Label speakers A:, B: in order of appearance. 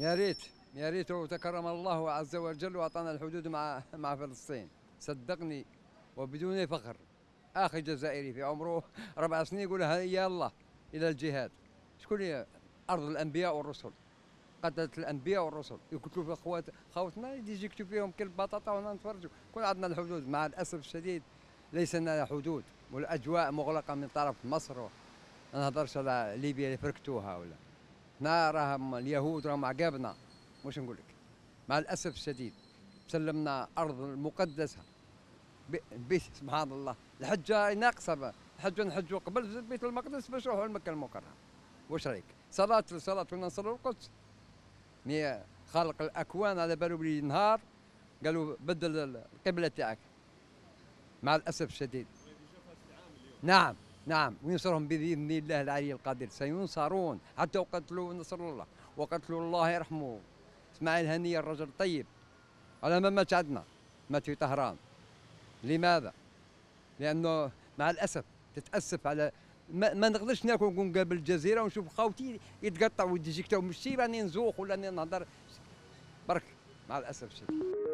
A: يا ريت يا ريت. وتكرم الله عز وجل وأعطانا الحدود مع مع فلسطين. صدقني وبدون فخر. أخي جزائري في عمره ربع سنين يقول الله إلى الجهاد. شكون أرض الأنبياء والرسل. قتلت الأنبياء والرسل. يقتلوا في أخوات خواتنا يجي يكتب فيهم كل بطاطا وهنا نتفرجوا. كون عندنا الحدود. مع الأسف الشديد ليس لنا حدود. والأجواء مغلقة من طرف مصر. ما نهضرش على ليبيا اللي فركتوها ولا. حنا راهم اليهود راهم عقابنا واش نقول لك. مع الأسف الشديد سلمنا أرض المقدسة. ب- بيت سبحان الله. الحجه ناقصه. الحجه نحجوا قبل بيت المقدس باش نروحوا لمكه المكرمة. واش رأيك؟ صلاة صلاه كنا نصلوا القدس مي خالق الأكوان على بالو بلي نهار قالوا بدل القبلة تاعك. مع الأسف الشديد. نعم. نعم وينصرهم بإذن الله العلي القدير سينصرون حتى وقتلوا نصر الله وقتلوا الله يرحمه. إسماعيل هنية الرجل الطيب. على ما مات عندنا مات في طهران. لماذا؟ لأنه مع الأسف تتأسف على ما, ما نقدرش ناكل قبل الجزيرة ونشوف خاوتي يتقطع ويجيك مشي راني نزوق ولا راني نهضر. برك مع الأسف الشديد